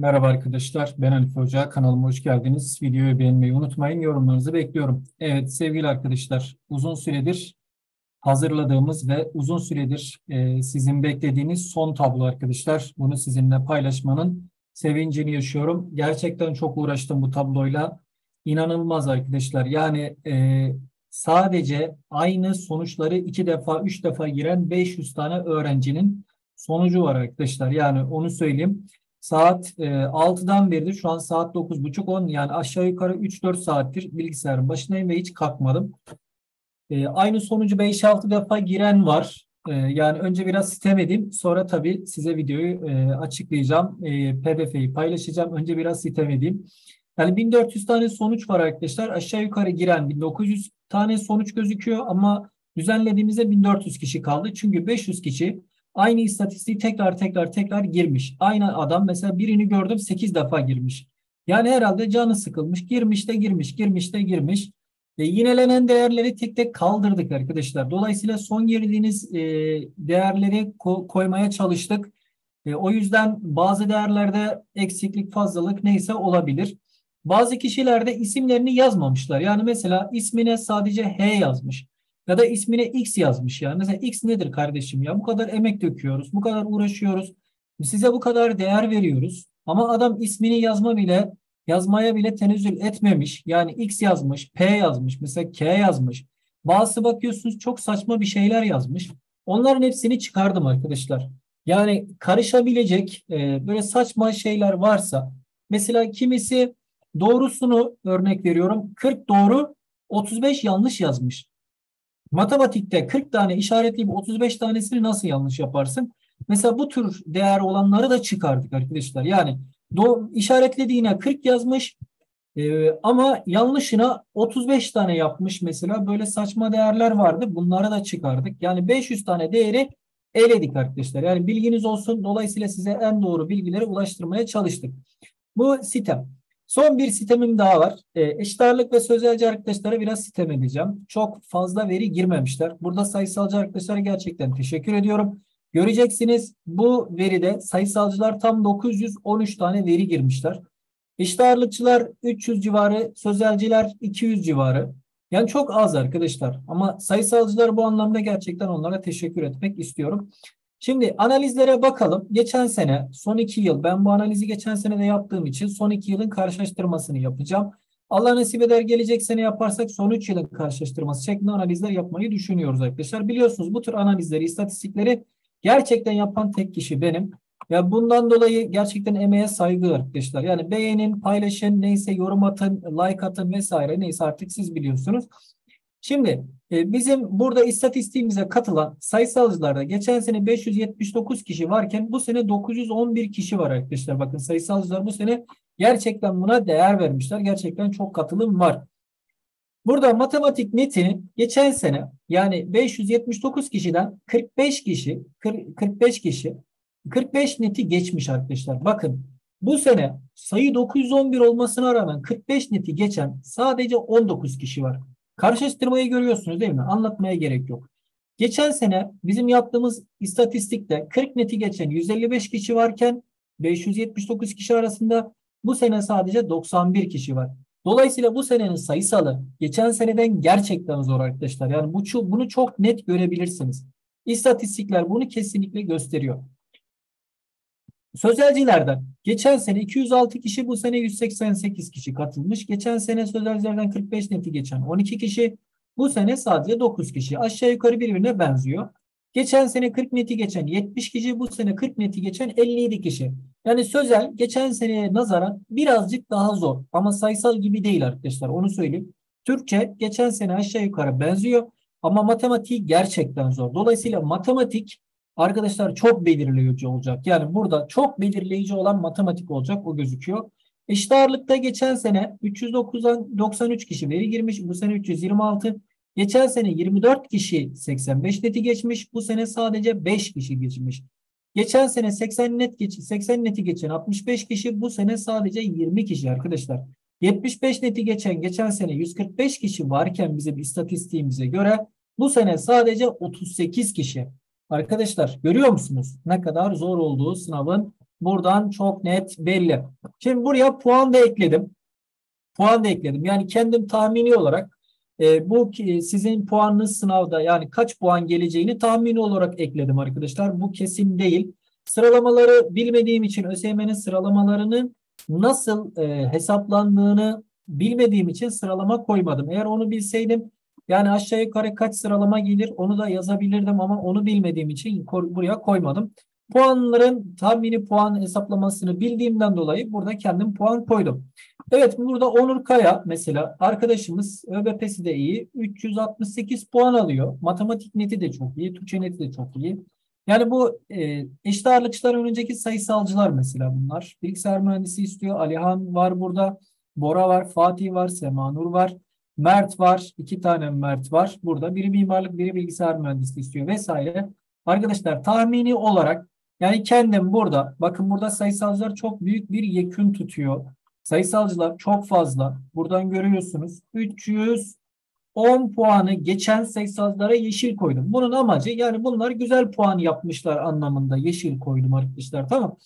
Merhaba arkadaşlar, ben Alif Hoca. Kanalıma hoş geldiniz. Videoyu beğenmeyi unutmayın, yorumlarınızı bekliyorum. Evet sevgili arkadaşlar, uzun süredir hazırladığımız ve uzun süredir e, sizin beklediğiniz son tablo arkadaşlar. Bunu sizinle paylaşmanın sevincini yaşıyorum. Gerçekten çok uğraştım bu tabloyla. İnanılmaz arkadaşlar. Yani e, sadece aynı sonuçları iki defa, üç defa giren 500 tane öğrencinin sonucu var arkadaşlar. Yani onu söyleyeyim. Saat e, 6'dan beridir şu an saat 9.30-10 yani aşağı yukarı 3-4 saattir bilgisayarın başındayım ve hiç kalkmadım. E, aynı sonucu 5-6 defa giren var. E, yani önce biraz sitem edeyim sonra tabii size videoyu e, açıklayacağım. E, PDF'yi paylaşacağım. Önce biraz sitem edeyim. Yani 1400 tane sonuç var arkadaşlar. Aşağı yukarı giren 1900 tane sonuç gözüküyor ama düzenlediğimizde 1400 kişi kaldı. Çünkü 500 kişi Aynı istatistiği tekrar tekrar tekrar girmiş. Aynı adam mesela birini gördüm 8 defa girmiş. Yani herhalde canı sıkılmış. Girmiş de girmiş, girmiş de girmiş. E, yinelenen değerleri tek tek kaldırdık arkadaşlar. Dolayısıyla son girdiğiniz e, değerleri ko koymaya çalıştık. E, o yüzden bazı değerlerde eksiklik, fazlalık neyse olabilir. Bazı kişilerde isimlerini yazmamışlar. Yani mesela ismine sadece H yazmış. Ya da ismine X yazmış ya. Mesela X nedir kardeşim ya? Bu kadar emek döküyoruz. Bu kadar uğraşıyoruz. Size bu kadar değer veriyoruz. Ama adam ismini yazma bile yazmaya bile tenezzül etmemiş. Yani X yazmış, P yazmış, mesela K yazmış. Bazısı bakıyorsunuz çok saçma bir şeyler yazmış. Onların hepsini çıkardım arkadaşlar. Yani karışabilecek e, böyle saçma şeyler varsa mesela kimisi doğrusunu örnek veriyorum 40 doğru 35 yanlış yazmış. Matematikte 40 tane işaretleyip 35 tanesini nasıl yanlış yaparsın? Mesela bu tür değer olanları da çıkardık arkadaşlar. Yani do işaretlediğine 40 yazmış e, ama yanlışına 35 tane yapmış mesela. Böyle saçma değerler vardı. Bunları da çıkardık. Yani 500 tane değeri eledik arkadaşlar. Yani bilginiz olsun. Dolayısıyla size en doğru bilgileri ulaştırmaya çalıştık. Bu sitem. Son bir sistemim daha var. E, eşit ağırlık ve sözelci arkadaşlara biraz sistem edeceğim. Çok fazla veri girmemişler. Burada sayısalcı arkadaşlara gerçekten teşekkür ediyorum. Göreceksiniz bu veride sayısalcılar tam 913 tane veri girmişler. Eşit ağırlıkçılar 300 civarı, sözelciler 200 civarı. Yani çok az arkadaşlar ama sayısalcılar bu anlamda gerçekten onlara teşekkür etmek istiyorum. Şimdi analizlere bakalım. Geçen sene son iki yıl ben bu analizi geçen sene de yaptığım için son iki yılın karşılaştırmasını yapacağım. Allah nasip eder gelecek sene yaparsak son üç yılın karşılaştırması şeklinde analizler yapmayı düşünüyoruz arkadaşlar. Biliyorsunuz bu tür analizleri, istatistikleri gerçekten yapan tek kişi benim. Ya bundan dolayı gerçekten emeğe saygı arkadaşlar. Yani beğenin, paylaşın, neyse yorum atın, like atın vesaire neyse artık siz biliyorsunuz. Şimdi e, bizim burada istatistiğimize katılan sayısalcılarda geçen sene 579 kişi varken bu sene 911 kişi var arkadaşlar. Bakın sayısalcılar bu sene gerçekten buna değer vermişler. Gerçekten çok katılım var. Burada matematik netini geçen sene yani 579 kişiden 45 kişi 45 kişi 45 neti geçmiş arkadaşlar. Bakın bu sene sayı 911 olmasına rağmen 45 neti geçen sadece 19 kişi var. Karşılaştırmayı görüyorsunuz değil mi? Anlatmaya gerek yok. Geçen sene bizim yaptığımız istatistikte 40 neti geçen 155 kişi varken 579 kişi arasında bu sene sadece 91 kişi var. Dolayısıyla bu senenin sayısalı geçen seneden gerçekten zor arkadaşlar. Yani bu bunu çok net görebilirsiniz. İstatistikler bunu kesinlikle gösteriyor. Sözelcilerden geçen sene 206 kişi bu sene 188 kişi katılmış. Geçen sene sözelcilerden 45 neti geçen 12 kişi bu sene sadece 9 kişi. Aşağı yukarı birbirine benziyor. Geçen sene 40 neti geçen 70 kişi bu sene 40 neti geçen 57 kişi. Yani sözel geçen seneye nazaran birazcık daha zor ama sayısal gibi değil arkadaşlar onu söyleyeyim. Türkçe geçen sene aşağı yukarı benziyor ama matematiği gerçekten zor. Dolayısıyla matematik arkadaşlar çok belirleyici olacak. Yani burada çok belirleyici olan matematik olacak o gözüküyor. Eşit ağırlıkta geçen sene 390 93 kişi veri girmiş. Bu sene 326. Geçen sene 24 kişi 85 neti geçmiş. Bu sene sadece 5 kişi geçmiş. Geçen sene 80 net geç 80 neti geçen 65 kişi bu sene sadece 20 kişi arkadaşlar. 75 neti geçen geçen sene 145 kişi varken bizim istatistiğimize göre bu sene sadece 38 kişi. Arkadaşlar görüyor musunuz ne kadar zor olduğu sınavın buradan çok net belli. Şimdi buraya puan da ekledim. Puan da ekledim. Yani kendim tahmini olarak e, bu sizin puanınız sınavda yani kaç puan geleceğini tahmini olarak ekledim arkadaşlar. Bu kesin değil. Sıralamaları bilmediğim için ÖSYM'nin sıralamalarının nasıl e, hesaplandığını bilmediğim için sıralama koymadım. Eğer onu bilseydim yani aşağı yukarı kaç sıralama gelir onu da yazabilirdim ama onu bilmediğim için buraya koymadım. Puanların tahmini puan hesaplamasını bildiğimden dolayı burada kendim puan koydum. Evet burada Onur Kaya mesela arkadaşımız ÖBP'si de iyi. 368 puan alıyor. Matematik neti de çok iyi. Türkçe neti de çok iyi. Yani bu e, eşit ağırlıkçıların önceki sayısalcılar mesela bunlar. Bilgisayar mühendisi istiyor. Alihan var burada. Bora var. Fatih var. Semanur var. Mert var. iki tane Mert var. Burada biri mimarlık, biri bilgisayar mühendisliği istiyor vesaire. Arkadaşlar tahmini olarak yani kendim burada bakın burada sayısalcılar çok büyük bir yekün tutuyor. Sayısalcılar çok fazla. Buradan görüyorsunuz. 310 puanı geçen sayısalcılara yeşil koydum. Bunun amacı yani bunlar güzel puan yapmışlar anlamında yeşil koydum arkadaşlar. Tamam.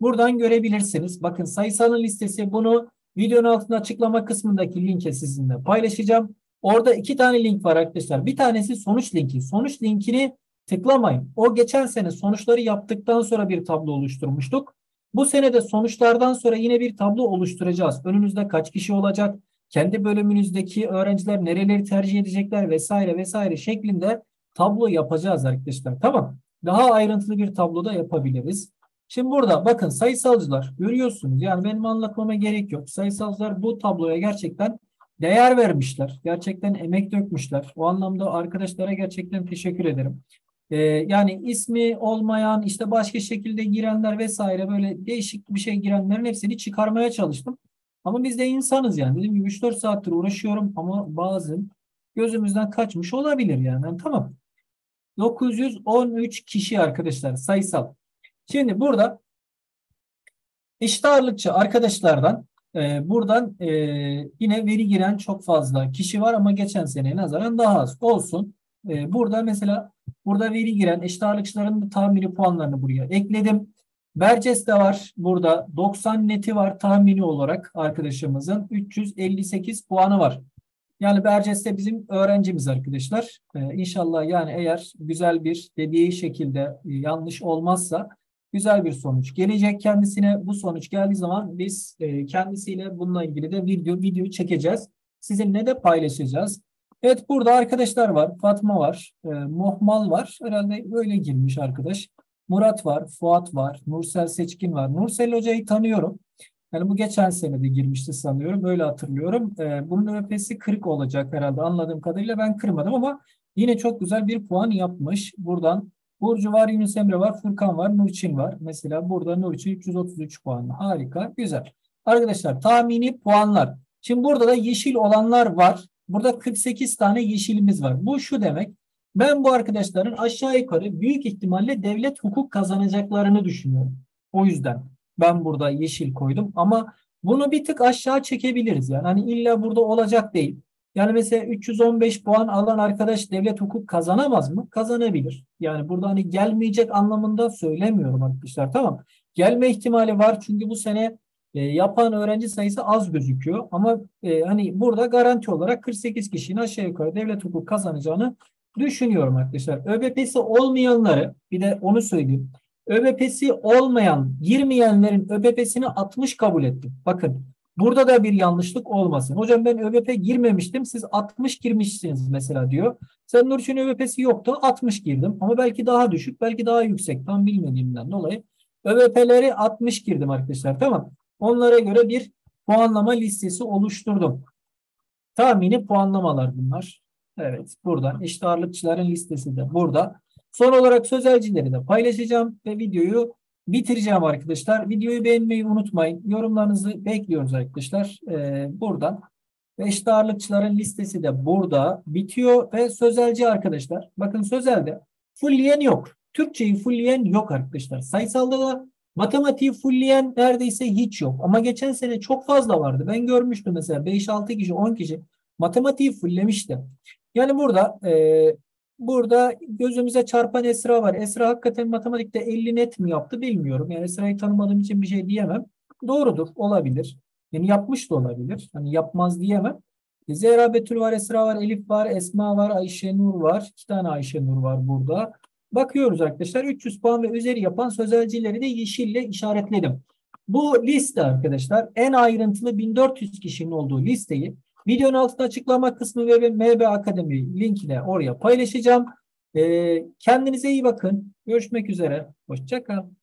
Buradan görebilirsiniz. Bakın sayısalın listesi bunu videonun altında açıklama kısmındaki linke sizinle paylaşacağım. Orada iki tane link var arkadaşlar. Bir tanesi sonuç linki. Sonuç linkini tıklamayın. O geçen sene sonuçları yaptıktan sonra bir tablo oluşturmuştuk. Bu senede sonuçlardan sonra yine bir tablo oluşturacağız. Önümüzde kaç kişi olacak? Kendi bölümünüzdeki öğrenciler nereleri tercih edecekler vesaire vesaire şeklinde tablo yapacağız arkadaşlar. Tamam. Daha ayrıntılı bir tablo da yapabiliriz. Şimdi burada bakın sayısalcılar görüyorsunuz. Yani benim anlatmama gerek yok. Sayısalcılar bu tabloya gerçekten değer vermişler. Gerçekten emek dökmüşler. O anlamda arkadaşlara gerçekten teşekkür ederim. Ee, yani ismi olmayan işte başka şekilde girenler vesaire böyle değişik bir şey girenlerin hepsini çıkarmaya çalıştım. Ama biz de insanız yani. Dediğim gibi 3-4 saattir uğraşıyorum ama bazı gözümüzden kaçmış olabilir yani. yani tamam. 913 kişi arkadaşlar sayısal. Şimdi burada eşit ağırlıkçı arkadaşlardan e, buradan e, yine veri giren çok fazla kişi var ama geçen seneye nazaran daha az olsun. E, burada mesela burada veri giren eşit ağırlıkçıların tahmini puanlarını buraya ekledim. Berces de var burada 90 neti var tahmini olarak arkadaşımızın 358 puanı var. Yani Berces de bizim öğrencimiz arkadaşlar. Ee, inşallah yani eğer güzel bir dediği şekilde e, yanlış olmazsa güzel bir sonuç gelecek kendisine. Bu sonuç geldiği zaman biz e, kendisiyle bununla ilgili de video video çekeceğiz. Sizinle de paylaşacağız. Evet burada arkadaşlar var. Fatma var. E, Mohmal var. Herhalde böyle girmiş arkadaş. Murat var. Fuat var. Nursel Seçkin var. Nursel Hoca'yı tanıyorum. Yani bu geçen sene de girmişti sanıyorum. Böyle hatırlıyorum. E, bunun ÖP'si 40 olacak herhalde anladığım kadarıyla. Ben kırmadım ama yine çok güzel bir puan yapmış. Buradan Burcu var, Yunus Emre var, Furkan var, Nurçin var. Mesela burada Nurçin 333 puan. Harika, güzel. Arkadaşlar tahmini puanlar. Şimdi burada da yeşil olanlar var. Burada 48 tane yeşilimiz var. Bu şu demek. Ben bu arkadaşların aşağı yukarı büyük ihtimalle devlet hukuk kazanacaklarını düşünüyorum. O yüzden ben burada yeşil koydum ama bunu bir tık aşağı çekebiliriz. Yani hani illa burada olacak değil. Yani mesela 315 puan alan arkadaş devlet hukuk kazanamaz mı? Kazanabilir. Yani burada hani gelmeyecek anlamında söylemiyorum arkadaşlar. Tamam. Gelme ihtimali var çünkü bu sene e, yapan öğrenci sayısı az gözüküyor. Ama e, hani burada garanti olarak 48 kişinin aşağı yukarı devlet hukuk kazanacağını düşünüyorum arkadaşlar. ÖBP'si olmayanları bir de onu söyleyeyim. ÖBP'si olmayan, girmeyenlerin ÖBP'sini 60 kabul ettim. Bakın Burada da bir yanlışlık olmasın. Hocam ben ÖBP girmemiştim. Siz 60 girmişsiniz mesela diyor. Sen Nurçin ÖBP'si yoktu. 60 girdim. Ama belki daha düşük, belki daha yüksek. Tam bilmediğimden dolayı. ÖBP'leri 60 girdim arkadaşlar. Tamam. Onlara göre bir puanlama listesi oluşturdum. Tahmini puanlamalar bunlar. Evet. Buradan eşit ağırlıkçıların listesi de burada. Son olarak sözelcileri de paylaşacağım ve videoyu bitireceğim arkadaşlar. Videoyu beğenmeyi unutmayın. Yorumlarınızı bekliyoruz arkadaşlar. Ee, buradan. Ve eşit listesi de burada bitiyor ve sözelci arkadaşlar. Bakın sözelde fullleyen yok. Türkçeyi fullleyen yok arkadaşlar. Sayısalda da matematiği fullleyen neredeyse hiç yok. Ama geçen sene çok fazla vardı. Ben görmüştüm mesela 5-6 kişi 10 kişi matematiği fulllemişti. Yani burada e, Burada gözümüze çarpan Esra var. Esra hakikaten matematikte 50 net mi yaptı bilmiyorum. Yani Esra'yı tanımadığım için bir şey diyemem. Doğrudur, olabilir. Yani yapmış da olabilir. Hani yapmaz diyemem. E, Zehra Betül var, Esra var, Elif var, Esma var, Ayşe Nur var. İki tane Ayşe Nur var burada. Bakıyoruz arkadaşlar. 300 puan ve üzeri yapan sözelcileri de yeşille işaretledim. Bu liste arkadaşlar en ayrıntılı 1400 kişinin olduğu listeyi videonun altında açıklama kısmı ve MB Akademi linkine oraya paylaşacağım. Ee, kendinize iyi bakın. Görüşmek üzere. Hoşçakalın.